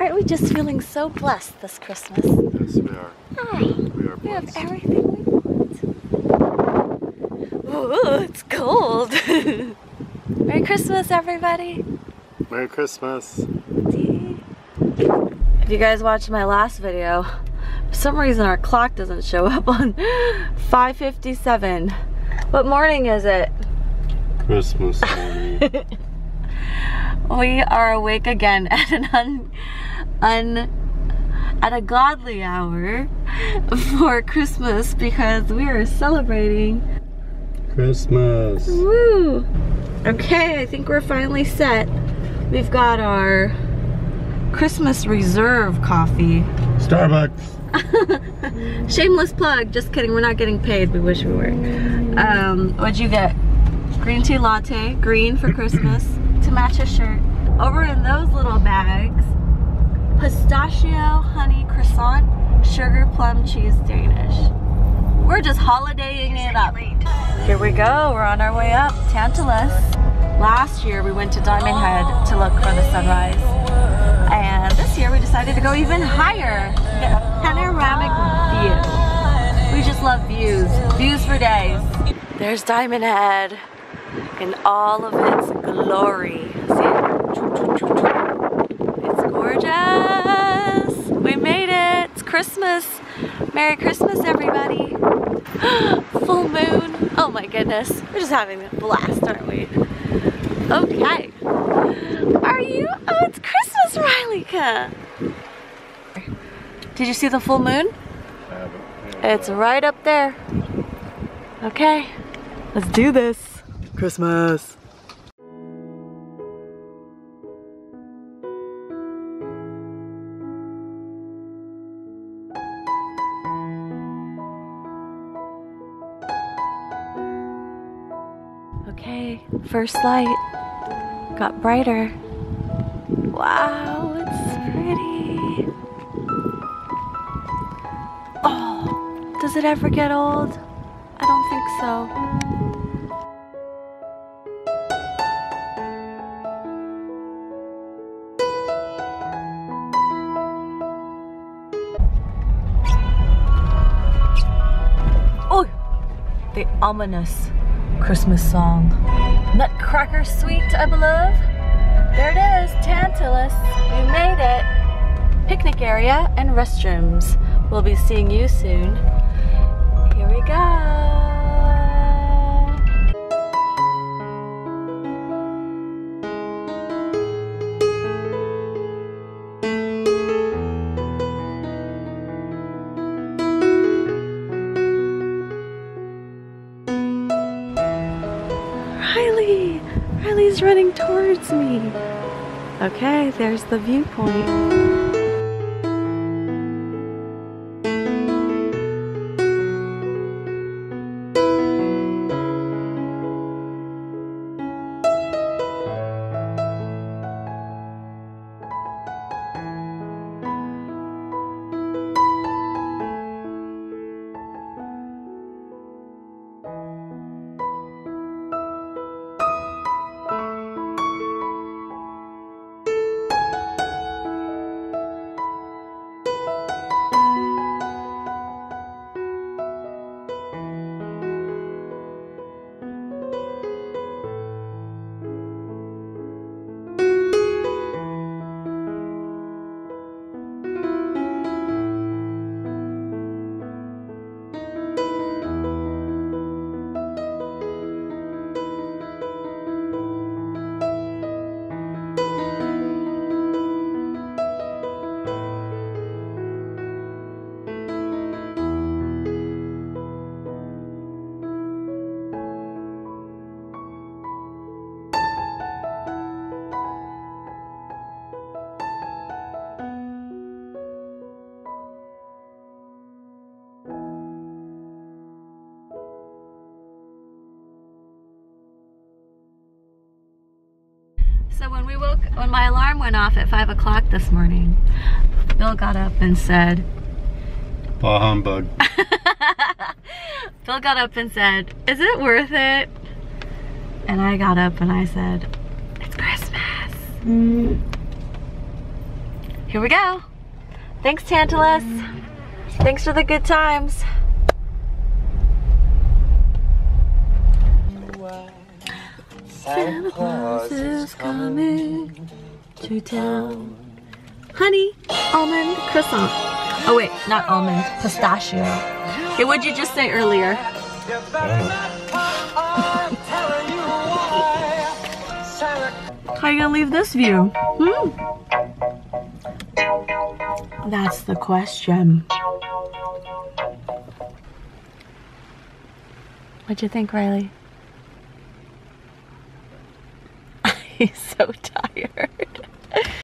Aren't we just feeling so blessed this Christmas? Yes, we are. Hi. We are We have everything we want. Ooh, it's cold. Merry Christmas, everybody. Merry Christmas. If you guys watched my last video, for some reason our clock doesn't show up on 5.57. What morning is it? Christmas morning. We are awake again at an un, un at a godly hour for Christmas because we are celebrating. Christmas. Woo! Okay, I think we're finally set. We've got our Christmas reserve coffee. Starbucks. Shameless plug, just kidding, we're not getting paid, we wish we were. Um, what'd you get? Green tea latte, green for Christmas, to match a shirt. Over in those little bags, pistachio honey croissant, sugar plum cheese Danish. We're just holidaying it up. Here we go, we're on our way up, Tantalus. Last year we went to Diamond Head to look for the sunrise. And this year we decided to go even higher, get a panoramic view. We just love views, views for days. There's Diamond Head in all of its glory. See it? It's gorgeous. Christmas. Merry Christmas, everybody. Full moon. Oh my goodness. We're just having a blast, aren't we? Okay. Are you? Oh, it's Christmas, Rileyka. Did you see the full moon? It's right up there. Okay. Let's do this. Christmas. Okay, first light got brighter. Wow, it's pretty. Oh, does it ever get old? I don't think so. The ominous Christmas song. Nutcracker Suite, I believe. There it is, Tantalus. We made it. Picnic area and restrooms. We'll be seeing you soon. Here we go. Riley's running towards me. Okay, there's the viewpoint. So when we woke, when my alarm went off at five o'clock this morning, Bill got up and said, Bah humbug. Bill got up and said, is it worth it? And I got up and I said, it's Christmas. Here we go. Thanks, Tantalus. Thanks for the good times. Santa Claus is coming to town. Honey, almond, croissant. Oh wait, not almond, pistachio. Okay, what'd you just say earlier? How are you gonna leave this view? Hmm. That's the question. What'd you think, Riley? he's so tired.